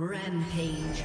Rampage.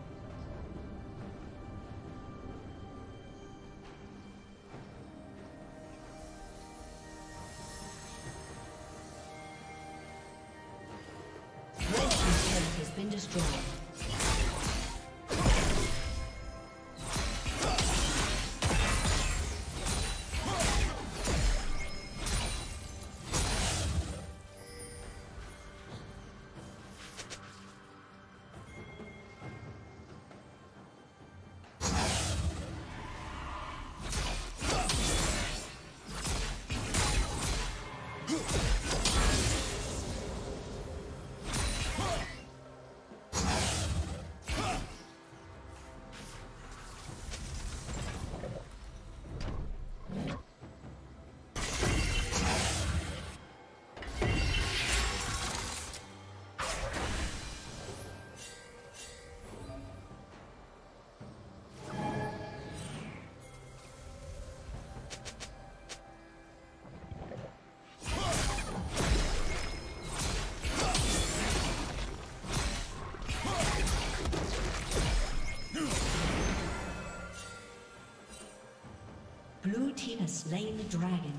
Slain the dragon.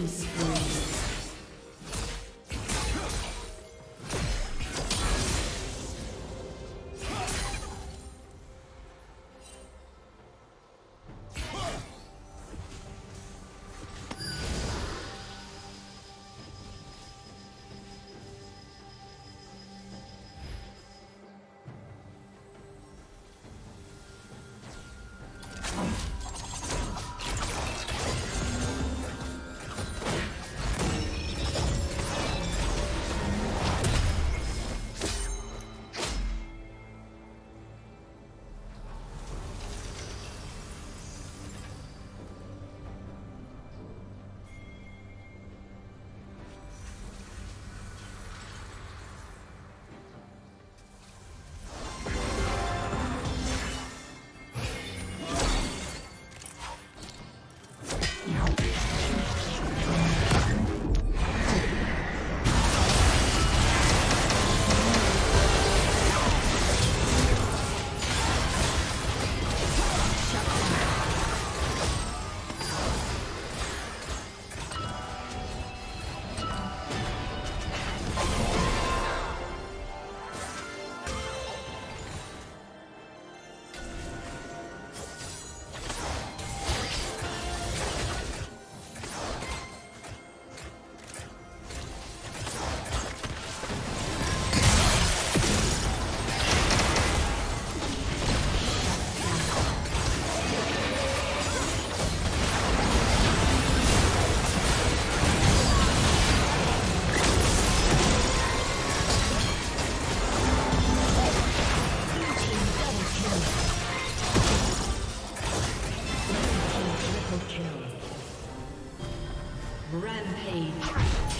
Killing spree. kill. Rampage.